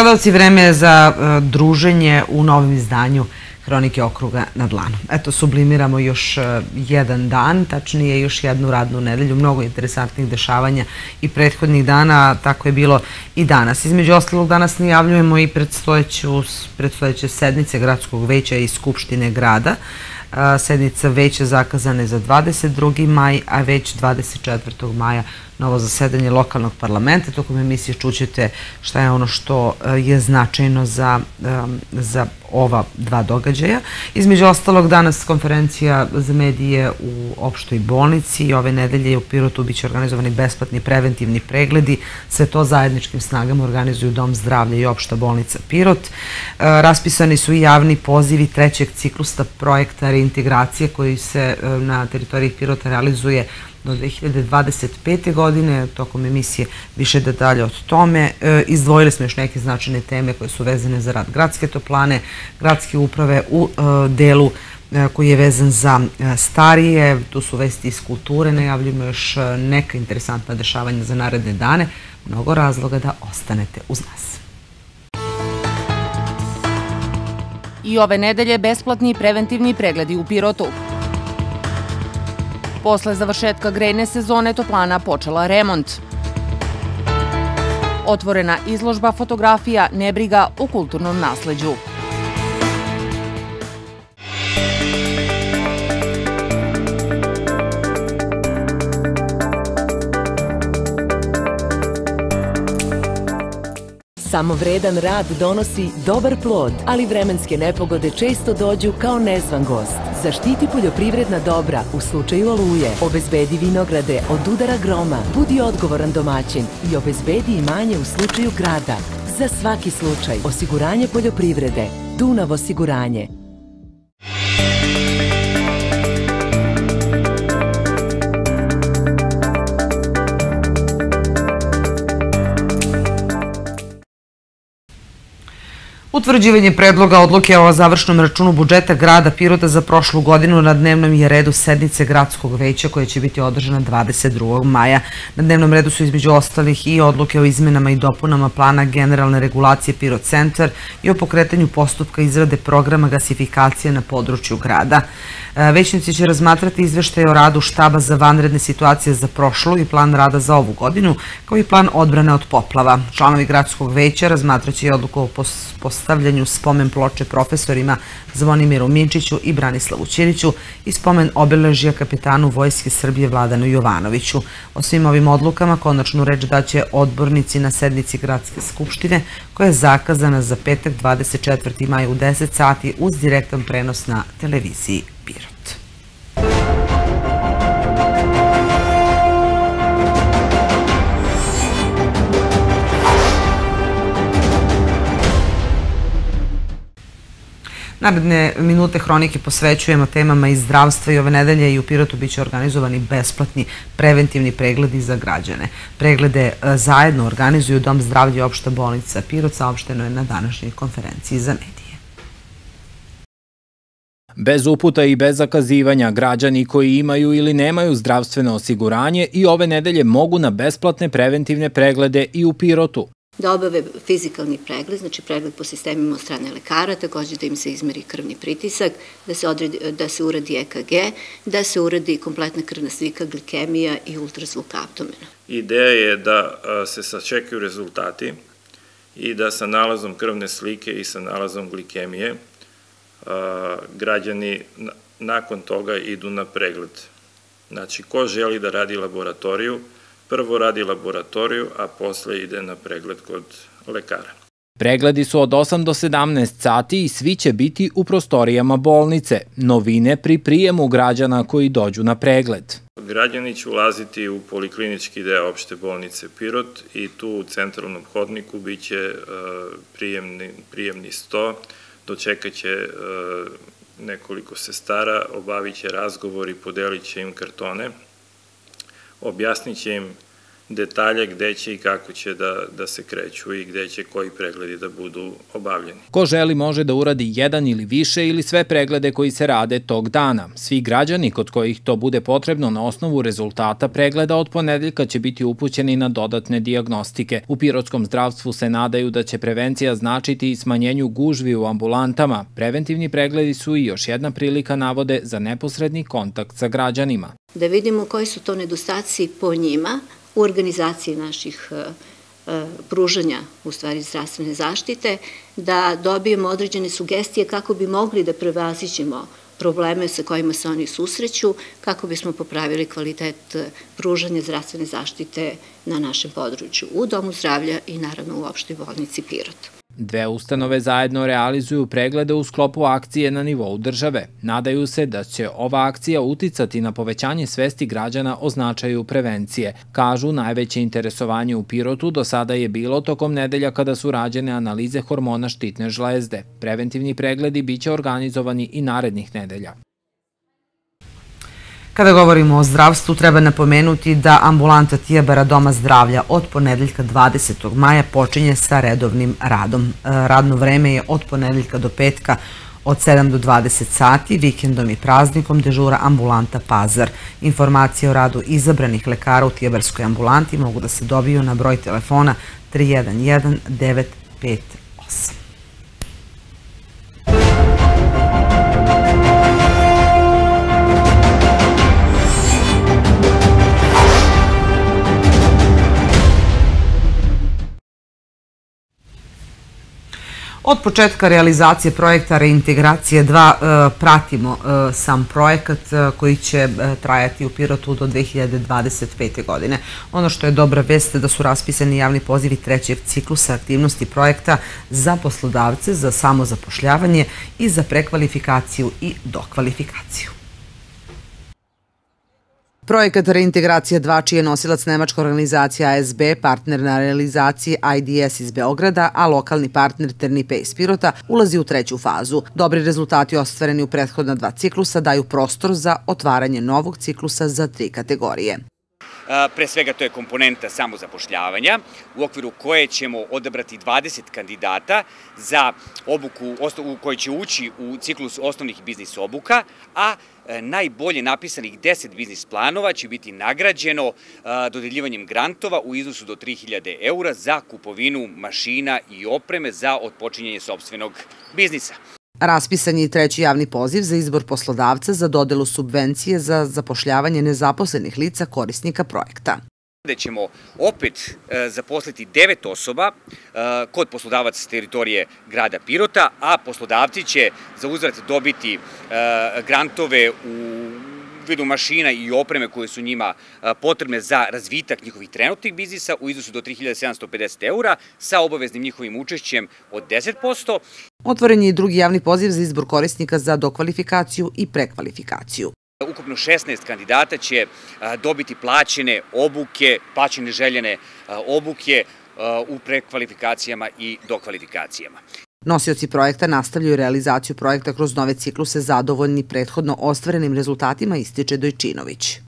Gledalci, vreme je za uh, druženje u novom izdanju Hronike okruga na dlanu. Eto, sublimiramo još uh, jedan dan, tačnije još jednu radnu nedelju, mnogo interesantnih dešavanja i prethodnih dana, tako je bilo i danas. Između ostalog, danas najavljujemo i predstojeće sednice Gradskog veća i Skupštine grada. Uh, sednica veća zakazana je za 22. maj, a već 24. maja novo zasedanje lokalnog parlamenta. Tokom emisije čućete šta je ono što e, je značajno za, za ova dva događaja. Između ostalog, danas konferencija za medije u opštoj bolnici i ove nedelje u Pirotu biće organizovani besplatni preventivni pregledi. Sve to zajedničkim snagama organizuju Dom zdravlja i opšta bolnica Pirot. E, raspisani su i javni pozivi trećeg ciklusta projekta reintegracije koji se e, na teritoriji Pirota realizuje do 2025. godine, tokom emisije više detalja od tome. E, izdvojili smo još neke značajne teme koje su vezane za rad gradske toplane, gradske uprave u e, delu e, koji je vezan za starije, tu su vesti iz kulture, najavljujemo još neka interesantna dešavanja za naredne dane, mnogo razloga da ostanete uz nas. I ove nedelje besplatni preventivni pregledi u Pirotu. Posle završetka grejne sezone toplana počela remont. Otvorena izložba fotografija Nebriga u kulturnom nasleđu. Samovredan rad donosi dobar plod, ali vremenske nepogode često dođu kao nezvan gost. Zaštiti poljoprivredna dobra u slučaju oluje, obezbedi vinograde od udara groma, budi odgovoran domaćin i obezbedi imanje u slučaju grada. Za svaki slučaj, osiguranje poljoprivrede, Dunav osiguranje. Utvrđivanje predloga odluke o završnom računu budžeta grada Pirota za prošlu godinu na dnevnom je redu sednice gradskog veća koja će biti održana 22. maja. Na dnevnom redu su između ostalih i odluke o izmenama i dopunama plana generalne regulacije Pirot centar i o pokretanju postupka izrade programa gasifikacije na području grada. E, većnici će razmatrati izveštaje o radu štaba za vanredne situacije za prošlu i plan rada za ovu godinu, kao i plan odbrane od poplava. Članovi gradskog veća razmatraće i odluku o postavljanju spomen ploče profesorima Zvonimiru Minčiću i Branislavu Ćiriću i spomen obeležija kapetanu Vojske Srbije Vladanu Jovanoviću. O svim ovim odlukama konačnu reč daće odbornici na sednici Gradske skupštine koja je zakazana za petak 24. maj u 10 sati uz direktan prenos na televiziji Pirot. Naredne minute hronike posvećujemo temama iz zdravstva i ove nedelje i u Pirotu biće organizovani besplatni preventivni pregledi za građane. Preglede e, zajedno organizuju Dom zdravlja i opšta bolnica Pirot, saopšteno je na današnjoj konferenciji za medije. Bez uputa i bez zakazivanja, građani koji imaju ili nemaju zdravstveno osiguranje i ove nedelje mogu na besplatne preventivne preglede i u Pirotu da obave fizikalni pregled, znači pregled po sistemima od strane lekara, takođe da im se izmeri krvni pritisak, da se, odredi, da se uradi EKG, da se uradi kompletna krvna slika, glikemija i ultrazvuk abdomena. Ideja je da se sačekaju rezultati i da sa nalazom krvne slike i sa nalazom glikemije građani nakon toga idu na pregled. Znači, ko želi da radi laboratoriju, prvo radi laboratoriju, a posle ide na pregled kod lekara. Pregledi su od 8 do 17 sati i svi će biti u prostorijama bolnice. Novine pri prijemu građana koji dođu na pregled. Građani će ulaziti u poliklinički deo opšte bolnice Pirot i tu u centralnom hodniku biće e, prijemni, prijemni sto, dočekat će e, nekoliko sestara, obavit će razgovor i podelit će im kartone objasnit će im detalje gde će i kako će da, da se kreću i gde će koji pregledi da budu obavljeni. Ko želi može da uradi jedan ili više ili sve preglede koji se rade tog dana. Svi građani kod kojih to bude potrebno na osnovu rezultata pregleda od ponedeljka će biti upućeni na dodatne diagnostike. U pirotskom zdravstvu se nadaju da će prevencija značiti i smanjenju gužvi u ambulantama. Preventivni pregledi su i još jedna prilika navode za neposredni kontakt sa građanima. Da vidimo koji su to nedostaci po njima, u organizaciji naših e, e, pružanja u stvari zdravstvene zaštite, da dobijemo određene sugestije kako bi mogli da prevazićemo probleme sa kojima se oni susreću, kako bismo popravili kvalitet e, pružanja zdravstvene zaštite na našem području, u Domu zdravlja i naravno u opštoj bolnici Pirot. Dve ustanove zajedno realizuju preglede u sklopu akcije na nivou države. Nadaju se da će ova akcija uticati na povećanje svesti građana o značaju prevencije. Kažu, najveće interesovanje u Pirotu do sada je bilo tokom nedelja kada su rađene analize hormona štitne žlezde. Preventivni pregledi biće organizovani i narednih nedelja. Kada govorimo o zdravstvu, treba napomenuti da ambulanta Tijabara Doma zdravlja od ponedeljka 20. maja počinje sa redovnim radom. E, radno vreme je od ponedeljka do petka od 7 do 20 sati, vikendom i praznikom dežura ambulanta Pazar. Informacije o radu izabranih lekara u Tijabarskoj ambulanti mogu da se dobiju na broj telefona 311 958. Od početka realizacije projekta Reintegracije 2 e, pratimo e, sam projekat e, koji će trajati u Pirotu do 2025. godine. Ono što je dobra vest da su raspisani javni pozivi trećeg ciklusa aktivnosti projekta za poslodavce, za samozapošljavanje i za prekvalifikaciju i dokvalifikaciju. Projekat Reintegracija 2, čiji je nosilac Nemačka organizacija ASB, partner na realizaciji IDS iz Beograda, a lokalni partner Ternipe iz Pirota, ulazi u treću fazu. Dobri rezultati ostvareni u prethodna dva ciklusa daju prostor za otvaranje novog ciklusa za tri kategorije. Pre svega to je komponenta samozapošljavanja u okviru koje ćemo odabrati 20 kandidata za obuku u kojoj će ući u ciklus osnovnih biznis obuka, a e, najbolje napisanih 10 biznis planova će biti nagrađeno dodeljivanjem grantova u iznosu do 3000 eura za kupovinu mašina i opreme za otpočinjanje sobstvenog biznisa. Raspisan je i treći javni poziv za izbor poslodavca za dodelu subvencije za zapošljavanje nezaposlenih lica korisnika projekta. Gde ćemo opet e, zaposliti devet osoba e, kod poslodavaca s teritorije grada Pirota, a poslodavci će za uzvrat dobiti e, grantove u vidu mašina i opreme koje su njima potrebne za razvitak njihovih trenutnih biznisa u iznosu do 3750 eura sa obaveznim njihovim učešćem od 10%. Otvoren je i drugi javni poziv za izbor korisnika za dokvalifikaciju i prekvalifikaciju. Ukupno 16 kandidata će dobiti plaćene obuke, plaćene željene obuke u prekvalifikacijama i dokvalifikacijama. Nosioci projekta nastavljaju realizaciju projekta kroz nove cikluse zadovoljni prethodno ostvarenim rezultatima, ističe Dojčinović.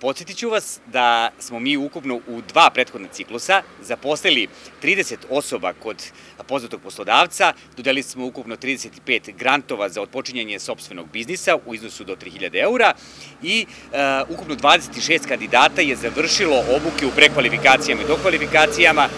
Podsjetit ću vas da smo mi ukupno u dva prethodna ciklusa zaposlili 30 osoba kod poznatog poslodavca, dodeli smo ukupno 35 grantova za odpočinjanje sobstvenog biznisa u iznosu do 3000 eura i ukupno 26 kandidata je završilo obuke u prekvalifikacijama i dokvalifikacijama,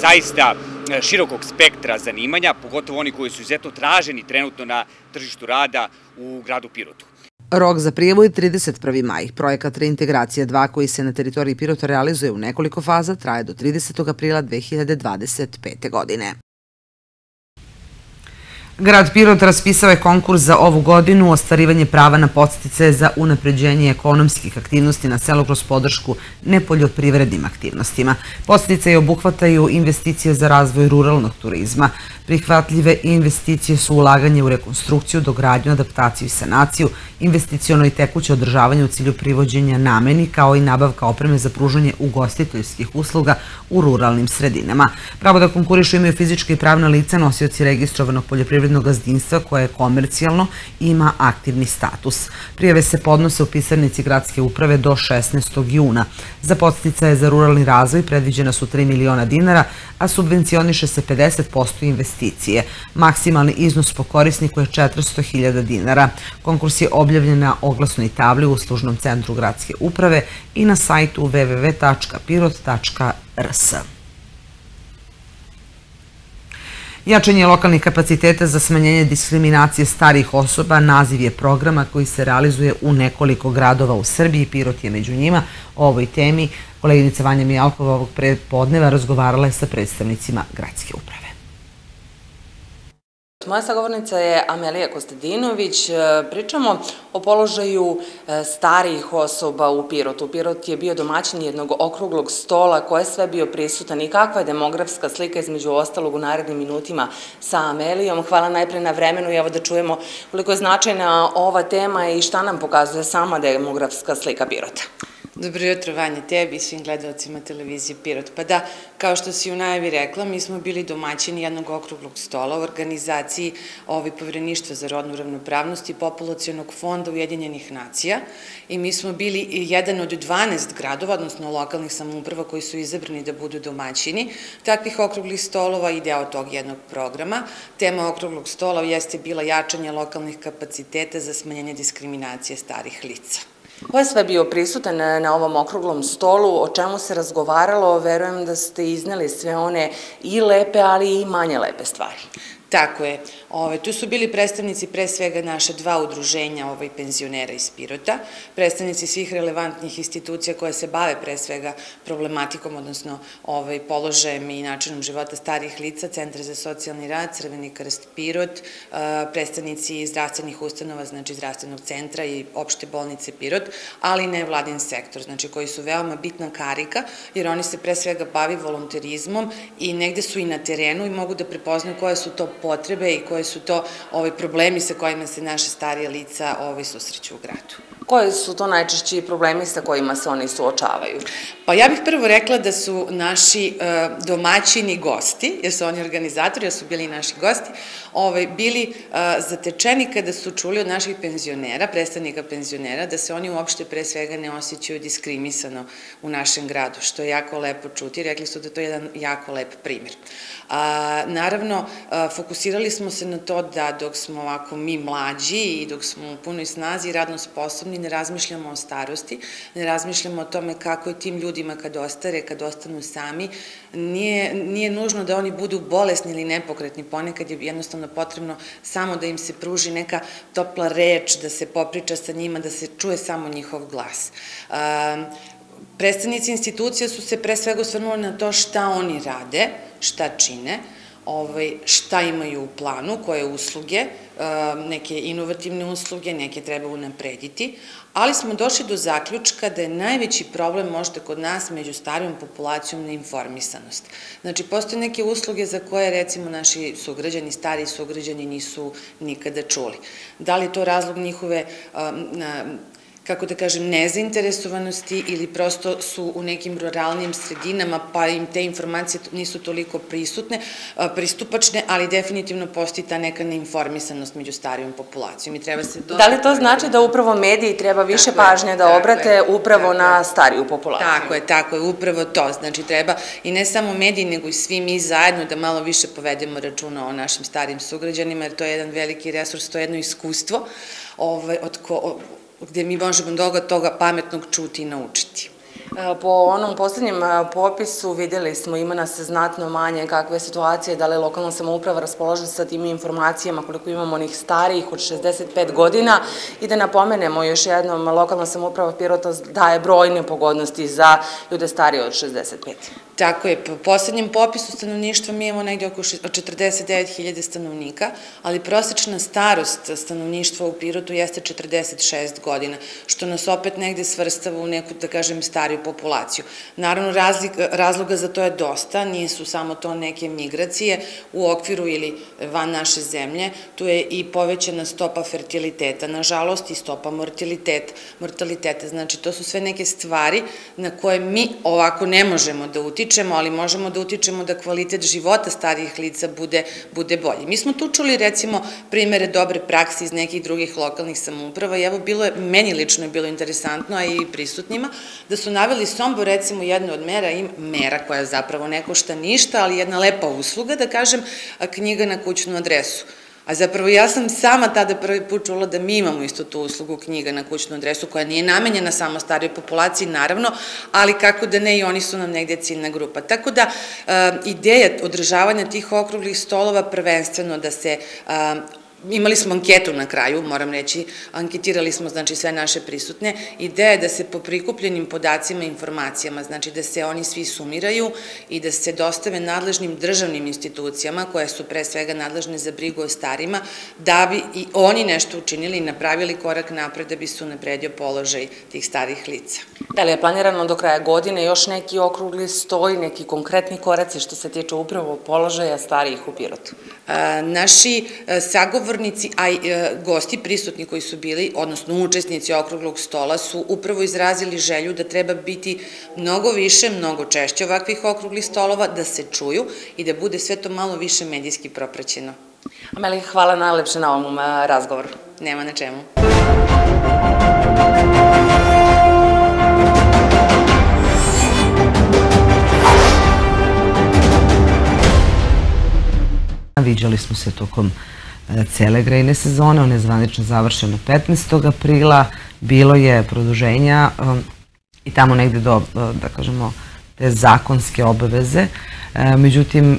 zaista širokog spektra zanimanja, pogotovo oni koji su izuzetno traženi trenutno na tržištu rada u gradu Pirotu. Rok za prijevu je 31. maj. Projekat Reintegracija 2 koji se na teritoriji Pirota realizuje u nekoliko faza traje do 30. aprila 2025. godine. Grad Pirot raspisao je konkurs za ovu godinu ostvarivanje prava na podstice za unapređenje ekonomskih aktivnosti na selu kroz podršku nepoljoprivrednim aktivnostima. Podstice obuhvataju investicije za razvoj ruralnog turizma. Prihvatljive investicije su ulaganje u rekonstrukciju, dogradnju, adaptaciju i sanaciju, investicijono i tekuće održavanje u cilju privođenja nameni, kao i nabavka opreme za pružanje ugostiteljskih usluga u ruralnim sredinama. Pravo da konkurišu imaju fizičke i pravna lica, nosioci registrovanog poljoprivrednog poljoprivrednog gazdinstva koje je komercijalno i ima aktivni status. Prijave se podnose u pisarnici gradske uprave do 16. juna. Za podsticaje za ruralni razvoj predviđena su 3 miliona dinara, a subvencioniše se 50% investicije. Maksimalni iznos po korisniku je 400.000 dinara. Konkurs je objavljen na oglasnoj tabli u uslužnom centru gradske uprave i na sajtu www.pirot.rs. Jačanje lokalnih kapaciteta za smanjenje diskriminacije starih osoba naziv je programa koji se realizuje u nekoliko gradova u Srbiji. Pirot je među njima. O ovoj temi koleginica Vanja Mijalkova ovog predpodneva razgovarala je sa predstavnicima gradske uprave. Moja sagovornica je Amelija Kostadinović. E, pričamo o položaju e, starijih osoba u Pirotu. Pirot je bio domaćin jednog okruglog stola koje je sve bio prisutan i kakva je demografska slika između ostalog u narednim minutima sa Amelijom. Hvala najpre na vremenu i evo da čujemo koliko je značajna ova tema i šta nam pokazuje sama demografska slika Pirota. Dobro jutro Vanja tebi i svim gledalcima televizije Pirot. Pa da, kao što si u najavi rekla, mi smo bili domaćini jednog okruglog stola u organizaciji ovaj povreništva za rodnu ravnopravnost i populacijonog fonda Ujedinjenih nacija i mi smo bili jedan od 12 gradova, odnosno lokalnih samouprava koji su izabrani da budu domaćini takvih okruglih stolova i deo tog jednog programa. Tema okruglog stola jeste bila jačanje lokalnih kapaciteta za smanjenje diskriminacije starih lica. Ko je sve bio prisutan na ovom okruglom stolu, o čemu se razgovaralo, verujem da ste izneli sve one i lepe, ali i manje lepe stvari. Tako je. Ove, tu su bili predstavnici pre svega naše dva udruženja penzionera iz Pirota, predstavnici svih relevantnih institucija koje se bave pre svega problematikom, odnosno položajem i načinom života starih lica, Centar za socijalni rad, Crveni krst Pirot, predstavnici zdravstvenih ustanova, znači zdravstvenog centra i opšte bolnice Pirot, ali i nevladin sektor, znači koji su veoma bitna karika, jer oni se pre svega bavi volonterizmom i negde su i na terenu i mogu da prepoznaju koje su to potrebe i koje su to ovaj, problemi sa kojima se naše starije lica ovaj, susreću u gradu. Koji su to najčešći problemi sa kojima se oni suočavaju? Pa ja bih prvo rekla da su naši e, domaćini gosti, jer su oni organizatori, jer su bili naši gosti, ovaj, bili e, zatečeni kada su čuli od naših penzionera, predstavnika penzionera, da se oni uopšte pre svega ne osjećaju diskriminisano u našem gradu, što je jako lepo čuti. Rekli su da to je jedan jako lep primjer. A, naravno, a, fokusirali smo se na to da dok smo ovako mi mlađi i dok smo u punoj snazi i radno sposobni, ne razmišljamo o starosti, ne razmišljamo o tome kako je tim ljudima kad ostare, kad ostanu sami, nije, nije nužno da oni budu bolesni ili nepokretni, ponekad je jednostavno potrebno samo da im se pruži neka topla reč, da se popriča sa njima, da se čuje samo njihov glas. Predstavnici institucija su se pre svega osvrnuli na to šta oni rade, šta čine, ovaj, šta imaju u planu, koje usluge, neke inovativne usluge, neke treba unaprediti, ali smo došli do zaključka da je najveći problem možda kod nas među starijom populacijom neinformisanost. Znači, postoje neke usluge za koje, recimo, naši sugrađani, stari sugrađani nisu nikada čuli. Da li je to razlog njihove kako da kažem, nezainteresovanosti ili prosto su u nekim ruralnim sredinama pa im te informacije nisu toliko prisutne, pristupačne, ali definitivno postoji ta neka neinformisanost među starijom populacijom i treba se... Da li to znači da upravo mediji treba više pažnje da obrate upravo na stariju populaciju? Tako je, tako je, upravo to. Znači treba i ne samo mediji, nego i svi mi zajedno da malo više povedemo računa o našim starijim sugrađanima, jer to je jedan veliki resurs, to je jedno iskustvo ovaj, od ko, gde mi možemo mnogo toga pametnog čuti i naučiti. E, po onom poslednjem e, popisu videli smo ima nas znatno manje kakve je situacije, da li je lokalna samouprava raspoložena sa tim informacijama koliko imamo onih starijih od 65 godina i da napomenemo još jednom lokalna samouprava Pirota daje brojne pogodnosti za ljude starije od 65. Tako je, po poslednjem popisu stanovništva mi imamo negde oko 49.000 stanovnika, ali prosečna starost stanovništva u Pirotu jeste 46 godina, što nas opet negde svrstava u neku, da kažem, stariju stariju populaciju. Naravno, razlik, razloga za to je dosta, nisu samo to neke migracije u okviru ili van naše zemlje, tu je i povećana stopa fertiliteta, nažalost i stopa mortaliteta, mortaliteta, znači to su sve neke stvari na koje mi ovako ne možemo da utičemo, ali možemo da utičemo da kvalitet života starijih lica bude, bude bolji. Mi smo tu čuli recimo primere dobre prakse iz nekih drugih lokalnih samouprava i evo bilo je, meni lično je bilo interesantno, a i prisutnima, da su naveli Sombo recimo jednu od mera, im, mera koja zapravo ne košta ništa, ali jedna lepa usluga, da kažem, knjiga na kućnu adresu. A zapravo ja sam sama tada prvi put čula da mi imamo isto tu uslugu knjiga na kućnu adresu koja nije namenjena samo starijoj populaciji, naravno, ali kako da ne i oni su nam negde ciljna grupa. Tako da e, ideja održavanja tih okruglih stolova prvenstveno da se e, Imali smo anketu na kraju, moram reći, anketirali smo znači sve naše prisutne. Ideja je da se po prikupljenim podacima i informacijama, znači da se oni svi sumiraju i da se dostave nadležnim državnim institucijama koje su pre svega nadležne za brigu o starima, da bi i oni nešto učinili i napravili korak napred da bi se unapredio položaj tih starih lica. Da li je planirano do kraja godine još neki okrugli stoj, neki konkretni koraci što se tiče upravo položaja starijih u Pirotu? naši sagovornici, a i e, gosti prisutni koji su bili, odnosno učesnici okruglog stola, su upravo izrazili želju da treba biti mnogo više, mnogo češće ovakvih okruglih stolova, da se čuju i da bude sve to malo više medijski propraćeno. Ameli, hvala najlepše na ovom razgovoru. Nema na čemu. Viđali smo se tokom e, cele grejne sezone, ona je zvanično završena 15. aprila, bilo je produženja um, i tamo negde do, e, da kažemo, te zakonske obaveze. E, međutim,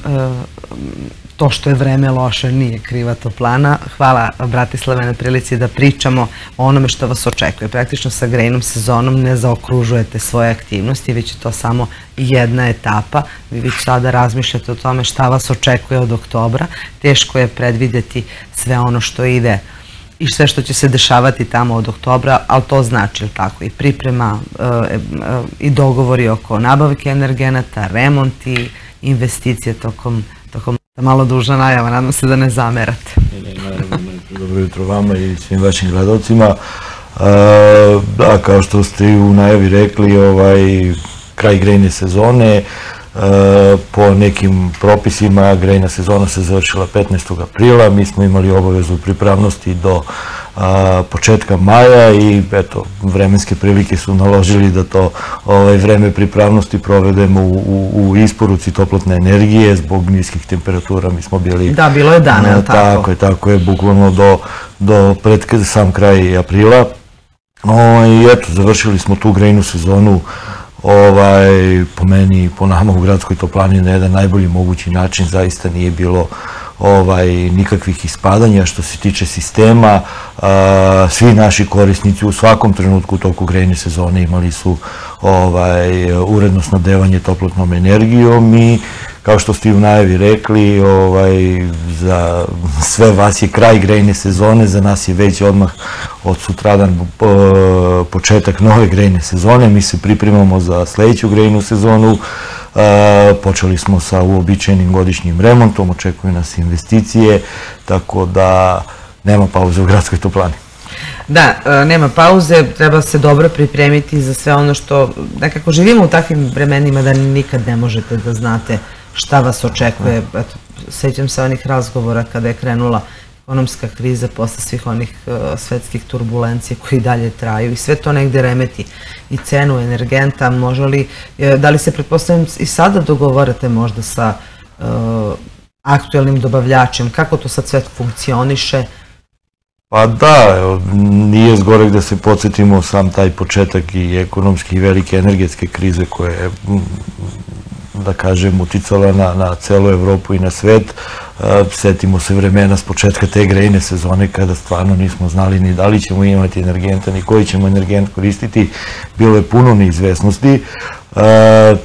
to što je vreme loše nije kriva toplana. Hvala Bratislave na prilici da pričamo o onome što vas očekuje. Praktično sa grejnom sezonom ne zaokružujete svoje aktivnosti, već je to samo jedna etapa. Vi već sada razmišljate o tome šta vas očekuje od oktobra. Teško je predvideti sve ono što ide i sve što će se dešavati tamo od oktobra, ali to znači, ili tako, i priprema e, e, i dogovori oko nabavke energenata, remonti, investicije tokom, tokom malo duža najava, nadam se da ne zamerate. Dobro jutro vama i svim vašim gledalcima. E, da, kao što ste u najavi rekli, ovaj, kraj grejne sezone, e, po nekim propisima grejna sezona se završila 15. aprila, mi smo imali obavezu pripravnosti do a, početka maja i eto, vremenske prilike su naložili da to ovaj, vreme pripravnosti provedemo u, u, u isporuci toplotne energije zbog niskih temperatura. Mi smo bili... Da, bilo je dana, a, tako? Tako je, tako je, bukvalno do, do pred sam kraj aprila. O, I eto, završili smo tu grejnu sezonu ovaj, po meni, po nama u gradskoj toplani na jedan najbolji mogući način, zaista nije bilo ovaj, nikakvih ispadanja što se tiče sistema. svi naši korisnici u svakom trenutku u toku grejne sezone imali su ovaj, uredno snadevanje toplotnom energijom i kao što ste u najavi rekli, ovaj, za sve vas je kraj grejne sezone, za nas je već odmah od sutradan početak nove grejne sezone. Mi se pripremamo za sledeću grejnu sezonu. Počeli smo sa uobičajenim godišnjim remontom, očekuju nas investicije, tako da nema pauze u gradskoj toplani. Da, e, nema pauze, treba se dobro pripremiti za sve ono što, nekako živimo u takvim vremenima da nikad ne možete da znate šta vas očekuje. Sećam se onih razgovora kada je krenula ekonomska kriza posle svih onih uh, svetskih turbulencija koji dalje traju i sve to negde remeti i cenu energenta, može li, e, da li se pretpostavljam i sada dogovarate možda sa uh, aktuelnim dobavljačem, kako to sad sve funkcioniše? Pa da, nije zgorek da se podsjetimo sam taj početak i ekonomske i velike energetske krize koje je da kažem, uticala na, na celu Evropu i na svet. E, setimo se vremena s početka te grejne sezone kada stvarno nismo znali ni da li ćemo imati energenta, ni koji ćemo energent koristiti. Bilo je puno neizvesnosti. E,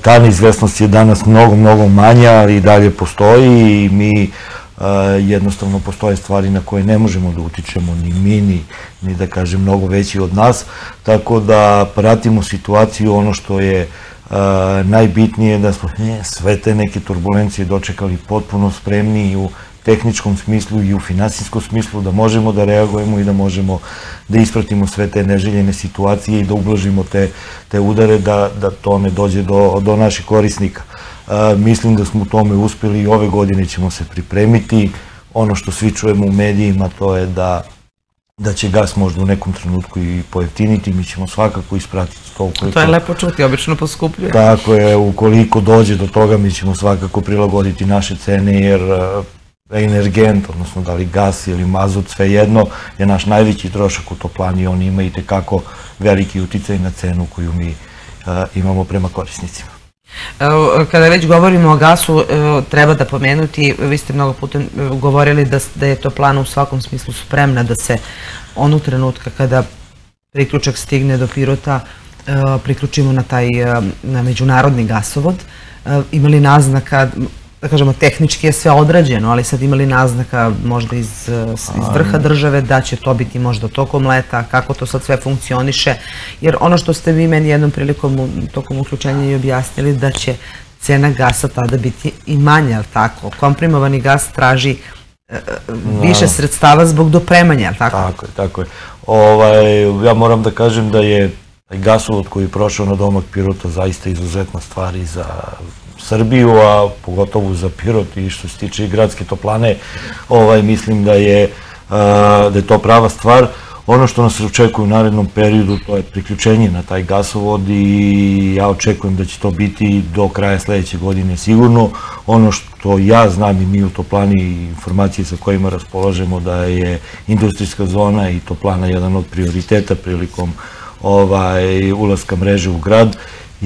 ta neizvesnost je danas mnogo, mnogo manja, ali i dalje postoji i mi jednostavno postoje stvari na koje ne možemo da utičemo ni mi, ni, ni da kažem mnogo veći od nas, tako da pratimo situaciju, ono što je najbitnije da smo sve te neke turbulencije dočekali potpuno spremni i u tehničkom smislu i u finansijskom smislu, da možemo da reagujemo i da možemo da ispratimo sve te neželjene situacije i da ublažimo te, te udare, da, da to ne dođe do, do naših korisnika. Mislim da smo u tome uspeli i ove godine ćemo se pripremiti. Ono što svi čujemo u medijima to je da da će gas možda u nekom trenutku i pojeftiniti, mi ćemo svakako ispratiti to. Ukoliko, to je lepo čuti, obično poskupljuje. Tako je, ukoliko dođe do toga mi ćemo svakako prilagoditi naše cene jer energent, odnosno da li gas ili mazut, sve jedno, je naš najveći trošak u toplani, on ima i tekako veliki uticaj na cenu koju mi imamo prema korisnicima. Kada već govorimo o gasu, treba da pomenuti, vi ste mnogo puta govorili da, da je toplana u svakom smislu spremna da se onu trenutka kada priključak stigne do Pirota priključimo na taj na međunarodni gasovod. Imali naznaka, da kažemo, tehnički je sve odrađeno, ali sad imali naznaka možda iz, iz vrha države da će to biti možda tokom leta, kako to sad sve funkcioniše, jer ono što ste vi meni jednom prilikom tokom uključenja i objasnili da će cena gasa tada biti i manja, ali tako? Komprimovani gas traži e, e, više sredstava zbog dopremanja, ali tako? Tako je, tako je. Ovaj, ja moram da kažem da je gasovod koji je prošao na domak Pirota zaista izuzetna stvar i za Srbiju, a pogotovo za Pirot i što se tiče i gradske toplane, ovaj, mislim da je, da je to prava stvar. Ono što nas očekuje u narednom periodu to je priključenje na taj gasovod i ja očekujem da će to biti do kraja sledeće godine sigurno. Ono što ja znam i mi u Toplani i informacije sa kojima raspolažemo da je industrijska zona i Toplana jedan od prioriteta prilikom ovaj, ulaska mreže u grad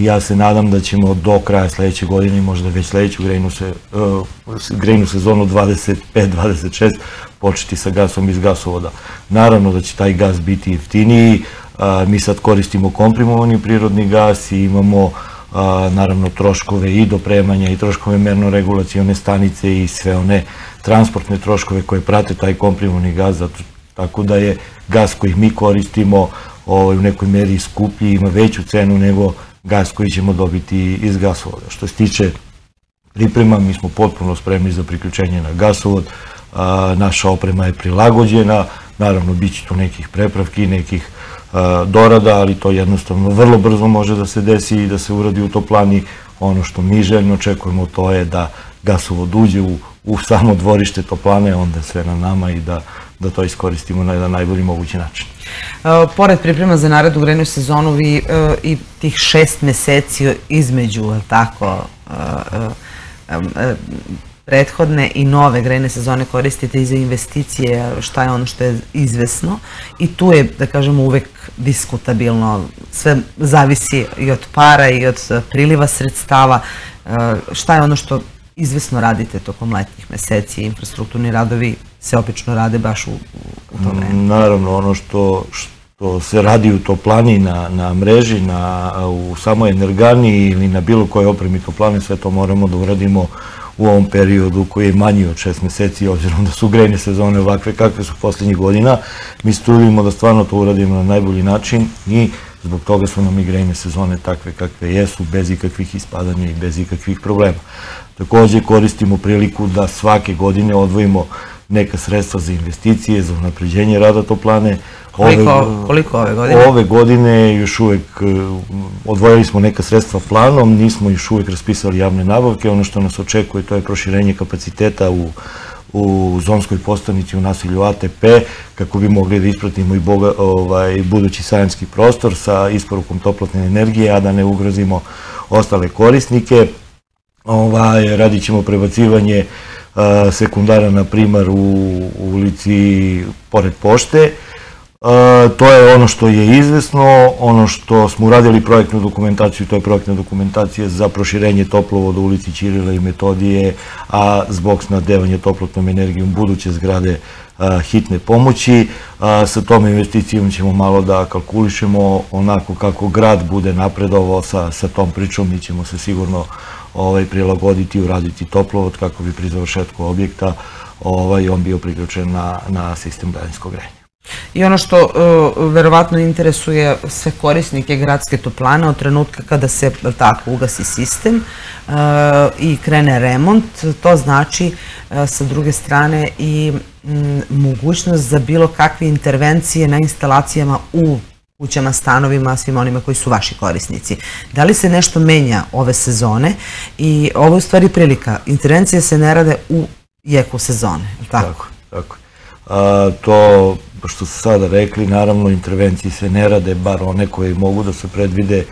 ja se nadam da ćemo do kraja sledeće godine, možda već sledeću grejnu, se, uh, grejnu sezonu 25-26 početi sa gasom iz gasovoda. Naravno da će taj gas biti jeftiniji, uh, mi sad koristimo komprimovani prirodni gas i imamo uh, naravno troškove i dopremanja i troškove merno-regulacijone stanice i sve one transportne troškove koje prate taj komprimovani gas, zato, tako da je gas koji mi koristimo ovaj, u nekoj meri skuplji, ima veću cenu nego gas koji ćemo dobiti iz gasovoda. Što se tiče priprema, mi smo potpuno spremni za priključenje na gasovod, naša oprema je prilagođena, naravno bit će tu nekih prepravki, nekih dorada, ali to jednostavno vrlo brzo može da se desi i da se uradi u toplani. Ono što mi željno očekujemo to je da gasovod uđe u samo dvorište toplane, onda sve na nama i da, da to iskoristimo na jedan najbolji mogući način. Uh, pored priprema za narednu grejnu sezonu, vi uh, i tih šest meseci između, tako, uh, prethodne i nove grejne sezone koristite i za investicije, šta je ono što je izvesno? I tu je, da kažemo, uvek diskutabilno, sve zavisi i od para i od priliva sredstava, šta je ono što izvesno radite tokom letnjih meseci, infrastrukturni radovi se obično rade baš u, to vreme? Naravno, ono što, što se radi u toplani na, na mreži, na, u samoj energani ili na bilo kojoj opremi toplane, sve to moramo da uradimo u ovom periodu koji je manji od šest meseci, obzirom da su grejne sezone ovakve kakve su poslednjih godina. Mi strudimo da stvarno to uradimo na najbolji način i zbog toga su nam i grejne sezone takve kakve jesu, bez ikakvih ispadanja i bez ikakvih problema. Takođe koristimo priliku da svake godine odvojimo neka sredstva za investicije, za unapređenje rada toplane. Koliko, ove, koliko ove godine? Ove godine još uvek e, odvojili smo neka sredstva planom, nismo još uvek raspisali javne nabavke, ono što nas očekuje to je proširenje kapaciteta u u zonskoj postavnici u nasilju ATP, kako bi mogli da ispratimo i boga, ovaj, budući sajanski prostor sa isporukom toplotne energije, a da ne ugrozimo ostale korisnike. Ovaj, radit ćemo prebacivanje sekundara na primar u ulici pored pošte. To je ono što je izvesno, ono što smo uradili projektnu dokumentaciju, to je projektna dokumentacija za proširenje toplovoda u ulici Ćirila i Metodije, a zbog snadevanja toplotnom energijom buduće zgrade hitne pomoći. Sa tom investicijom ćemo malo da kalkulišemo onako kako grad bude napredovao sa, sa tom pričom, mi ćemo se sigurno ovaj, prilagoditi i uraditi toplovod kako bi pri završetku objekta ovaj, on bio priključen na, na sistem daljinskog grejanja. I ono što uh, verovatno interesuje sve korisnike gradske toplane od trenutka kada se tako ugasi sistem uh, i krene remont, to znači uh, sa druge strane i mogućnost za bilo kakve intervencije na instalacijama u kućama, stanovima, svim onima koji su vaši korisnici. Da li se nešto menja ove sezone i ovo je u stvari prilika. Intervencije se ne rade u jeku sezone, tako? Tako, to što ste sada rekli, naravno intervencije se ne rade, bar one koje mogu da se predvide,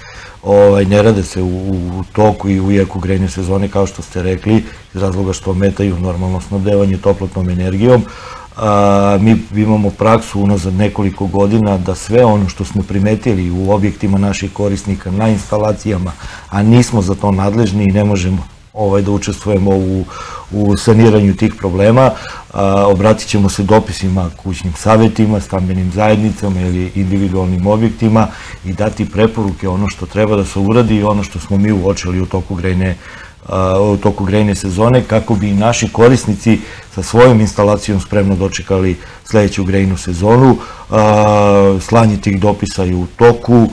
ovaj, ne rade se u, u toku i u jeku grejne sezone, kao što ste rekli, iz razloga što ometaju normalno snabdevanje toplotnom energijom. A, mi imamo praksu unazad nekoliko godina da sve ono što smo primetili u objektima naših korisnika na instalacijama, a nismo za to nadležni i ne možemo ovaj, da učestvujemo u, u saniranju tih problema. A, obratit ćemo se dopisima kućnim savjetima, stambenim zajednicama ili individualnim objektima i dati preporuke ono što treba da se uradi i ono što smo mi uočili u toku grejne u toku grejne sezone kako bi naši korisnici sa svojom instalacijom spremno dočekali sledeću grejnu sezonu. Slanje tih dopisa je u toku,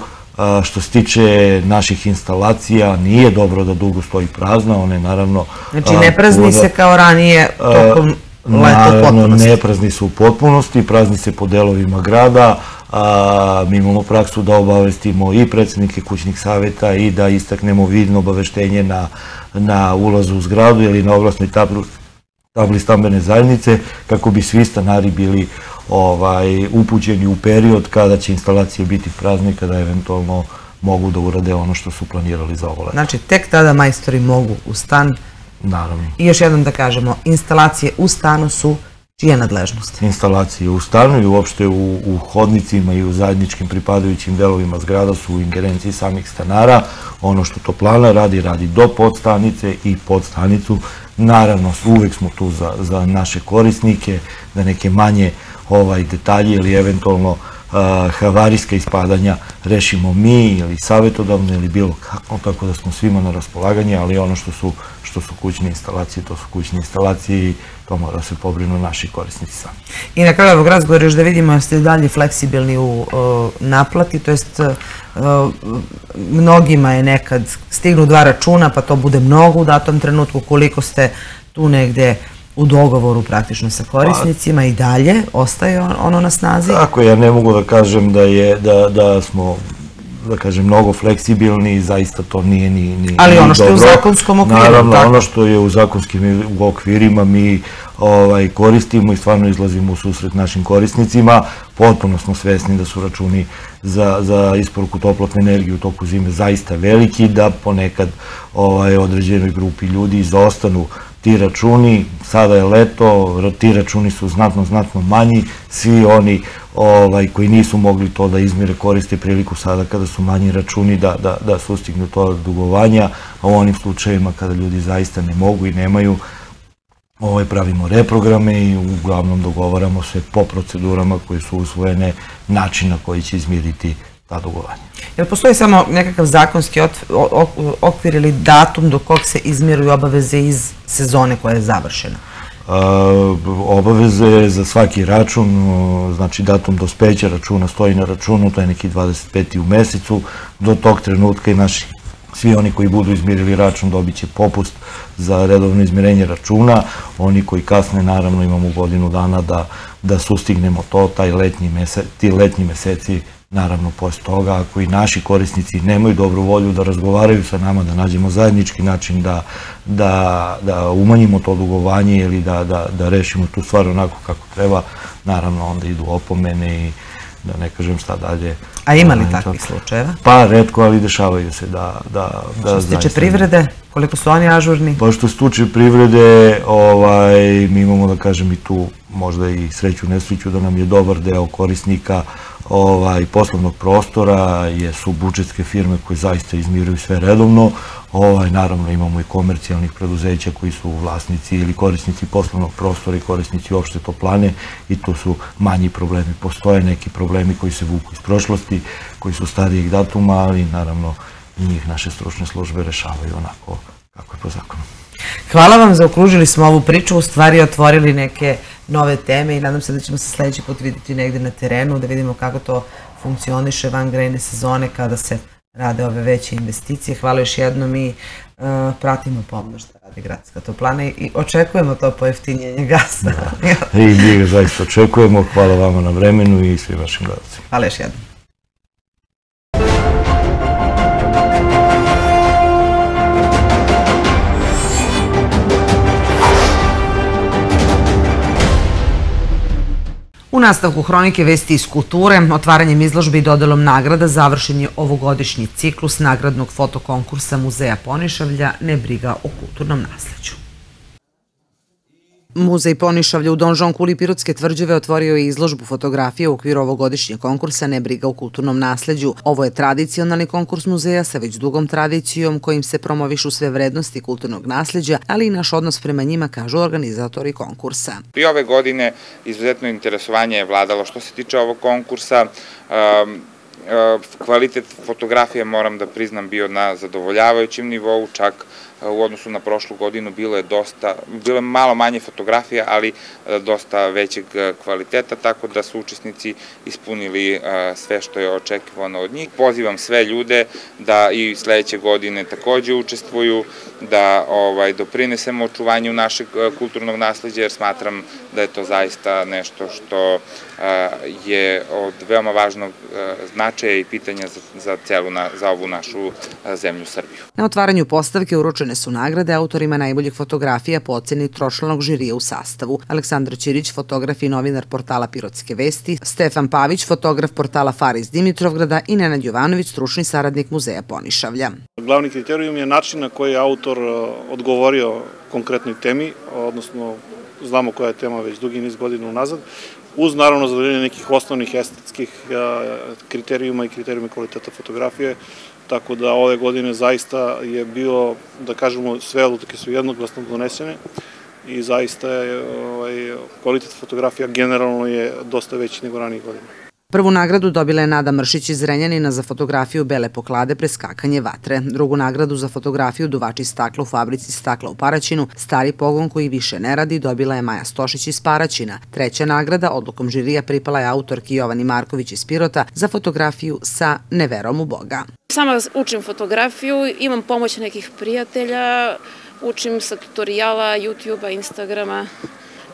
što se tiče naših instalacija, nije dobro da dugo stoji prazna, one naravno... Znači ne prazni se kao ranije tokom leta u potpunosti? ne prazni su u potpunosti, prazni se po delovima grada, a, mi imamo praksu da obavestimo i predsednike kućnih saveta i da istaknemo vidno obaveštenje na, na ulazu u zgradu ili na oglasnoj tabli, tabli stambene zajednice, kako bi svi stanari bili ovaj, upućeni u period kada će instalacije biti prazne, kada eventualno mogu da urade ono što su planirali za ovo leto. Znači, tek tada majstori mogu u stan. Naravno. I još jednom da kažemo, instalacije u stanu su čija nadležnost? Instalacije u stanu i uopšte u, u hodnicima i u zajedničkim pripadajućim delovima zgrada su u ingerenciji samih stanara. Ono što toplana radi, radi do podstanice i podstanicu. Naravno, uvek smo tu za, za naše korisnike, da neke manje ovaj detalji ili eventualno havarijska ispadanja rešimo mi ili savjetodavno ili bilo kako, tako da smo svima na raspolaganje, ali ono što su, što su kućne instalacije, to su kućne instalacije i to mora se pobrinu naši korisnici sami. I na kraju ovog razgovora još da vidimo ste dalje fleksibilni u naplati, to jest mnogima je nekad stignu dva računa pa to bude mnogo u datom trenutku koliko ste tu negde u dogovoru praktično sa korisnicima pa, i dalje ostaje ono na snazi? Tako, ja ne mogu da kažem da, je, da, da smo da kažem, mnogo fleksibilni i zaista to nije ni, ni Ali ono što dobro. je u zakonskom okviru, Naravno, tako? ono što je u zakonskim okvirima mi ovaj, koristimo i stvarno izlazimo u susret našim korisnicima. Potpuno smo svesni da su računi za, za isporuku toplotne energije u toku zime zaista veliki, da ponekad ovaj, određenoj grupi ljudi izostanu ti računi, sada je leto, ti računi su znatno, znatno manji, svi oni ovaj, koji nisu mogli to da izmire koriste priliku sada kada su manji računi da, da, da sustignu to dugovanja, a u onim slučajevima kada ljudi zaista ne mogu i nemaju, ovaj, pravimo reprograme i uglavnom dogovaramo se po procedurama koje su usvojene načina koji će izmiriti ta dugovanja. Jel postoji samo nekakav zakonski okvir ili datum do kog se izmiruju obaveze iz sezone koja je završena? obaveze za svaki račun, znači datum dospeća računa stoji na računu, to je neki 25. u mesecu, do tog trenutka i naši svi oni koji budu izmirili račun dobit će popust za redovno izmirenje računa, oni koji kasne naravno imamo godinu dana da, da sustignemo to, taj letnji mesec, ti letnji meseci Naravno, posle toga, ako i naši korisnici nemaju dobru volju da razgovaraju sa nama, da nađemo zajednički način da, da, da umanjimo to dugovanje ili da, da, da rešimo tu stvar onako kako treba, naravno onda idu opomene i da ne kažem šta dalje. A ima li takvih slučajeva? Pa, redko, ali dešavaju se da... da, da što se tiče privrede, koliko su oni ažurni? Pa što se tiče privrede, ovaj, mi imamo da kažem i tu možda i sreću nesreću da nam je dobar deo korisnika ovaj, poslovnog prostora je, su budžetske firme koje zaista izmiruju sve redovno. Ovaj, naravno imamo i komercijalnih preduzeća koji su vlasnici ili korisnici poslovnog prostora i korisnici opšte toplane i tu su manji problemi. Postoje neki problemi koji se vuku iz prošlosti, koji su starijeg datuma, ali naravno njih naše stručne službe rešavaju onako kako je po zakonu. Hvala vam, zaokružili smo ovu priču, u stvari otvorili neke nove teme i nadam se da ćemo se sledeći put vidjeti negde na terenu, da vidimo kako to funkcioniše van grejne sezone kada se rade ove veće investicije. Hvala još jednom i uh, pratimo pomno što radi gradska toplana i očekujemo to pojeftinjenje gasa. Da. I mi ga zaista očekujemo. Hvala vama na vremenu i svim vašim gledacima. Hvala još jednom. U nastavku hronike Vesti iz kulture, otvaranjem izložbe i dodelom nagrada završen je ovogodišnji ciklus nagradnog fotokonkursa Muzeja Ponišavlja Ne briga o kulturnom nasleđu. Muzej Ponišavlja u Don Kuli Pirotske tvrđave otvorio je izložbu fotografije u okviru ovogodišnjeg konkursa Nebriga u kulturnom nasleđu. Ovo je tradicionalni konkurs muzeja sa već dugom tradicijom kojim se promovišu sve vrednosti kulturnog nasleđa, ali i naš odnos prema njima, kažu organizatori konkursa. I ove godine izuzetno interesovanje je vladalo što se tiče ovog konkursa. Um, uh, kvalitet fotografije moram da priznam bio na zadovoljavajućem nivou, čak u odnosu na prošlu godinu bilo je dosta, bilo je malo manje fotografija, ali e, dosta većeg e, kvaliteta, tako da su učesnici ispunili e, sve što je očekivano od njih. Pozivam sve ljude da i sledeće godine takođe učestvuju, da ovaj, doprinesemo očuvanju našeg kulturnog nasledđa, jer smatram da je to zaista nešto što je od veoma važnog značaja i pitanja za, za, celu na, za ovu našu zemlju Srbiju. Na otvaranju postavke uručene su nagrade autorima najboljih fotografija po oceni tročlanog žirija u sastavu. Aleksandar Ćirić, fotograf i novinar portala Pirotske vesti, Stefan Pavić, fotograf portala Fara iz Dimitrovgrada i Nenad Jovanović, stručni saradnik muzeja Ponišavlja. Glavni kriterijum je način na koji je autor odgovorio konkretnoj temi, odnosno znamo koja je tema već dugi niz godina unazad, uz naravno zadovoljenje nekih osnovnih estetskih kriterijuma i kriterijuma kvaliteta fotografije, tako da ove godine zaista je bilo, da kažemo, sve odluke su jednoglasno donesene i zaista je ovaj, kvalitet fotografija generalno je dosta veći nego ranijih godina. Prvu nagradu dobila je Nada Mršić iz Renjanina za fotografiju Bele poklade preskakanje vatre. Drugu nagradu za fotografiju Duvači stakla u fabrici stakla u Paraćinu, stari pogon koji više ne radi, dobila je Maja Stošić iz Paraćina. Treća nagrada, odlukom žirija, pripala je autorki Jovani Marković iz Pirota za fotografiju sa Neverom u Boga. Sama učim fotografiju, imam pomoć nekih prijatelja, učim sa tutoriala, YouTube-a, Instagrama.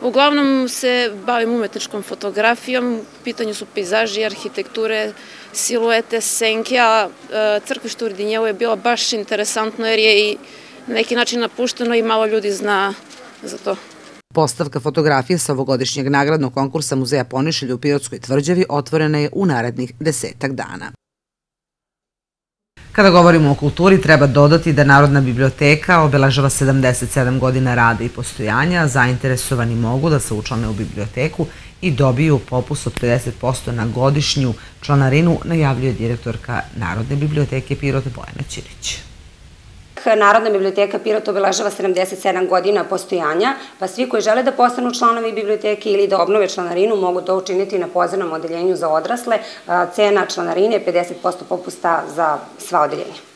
Uglavnom se bavim umetničkom fotografijom, pitanju su pejzaži, arhitekture, siluete, senke, a e, crkvište u Rdinjevu je bilo baš interesantno jer je i na neki način napušteno i malo ljudi zna za to. Postavka fotografije sa ovogodišnjeg nagradnog konkursa Muzeja Ponišelja u Pirotskoj tvrđavi otvorena je u narednih desetak dana. Kada govorimo o kulturi, treba dodati da Narodna biblioteka obeležava 77 godina rada i postojanja. Zainteresovani mogu da se učlane u biblioteku i dobiju popus od 50% na godišnju članarinu, najavljuje direktorka Narodne biblioteke Pirot Bojana Ćirić. Narodna biblioteka Pirot obeležava 77 godina postojanja, pa svi koji žele da postanu članovi biblioteke ili da obnove članarinu mogu to učiniti na pozivnom odeljenju za odrasle. Cena članarine je 50% popusta za sva odeljenja.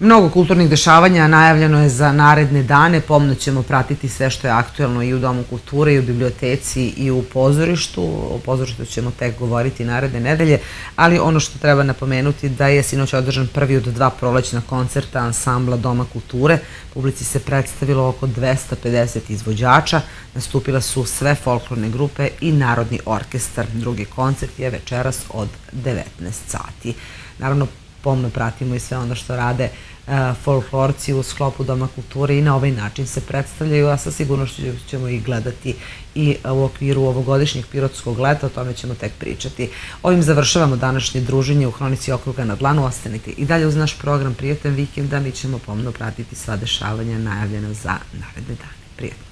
Mnogo kulturnih dešavanja najavljeno je za naredne dane. Pomno ćemo pratiti sve što je aktuelno i u Domu kulture, i u biblioteci, i u pozorištu. O pozorištu ćemo tek govoriti naredne nedelje, ali ono što treba napomenuti da je sinoć održan prvi od dva prolećna koncerta ansambla Doma kulture. Publici se predstavilo oko 250 izvođača, nastupile su sve folklorne grupe i Narodni orkestar. Drugi koncert je večeras od 19 sati. Naravno, pomno pratimo i sve ono što rade eh, folklorci u sklopu Doma kulture i na ovaj način se predstavljaju, a sa sigurnošću ćemo ih gledati i u okviru ovogodišnjeg pirotskog leta, o tome ćemo tek pričati. Ovim završavamo današnje druženje u Hronici okruga na dlanu, ostanite i dalje uz naš program Prijetan vikenda, mi ćemo pomno pratiti sva dešavanja najavljena za naredne dane. Prijetno!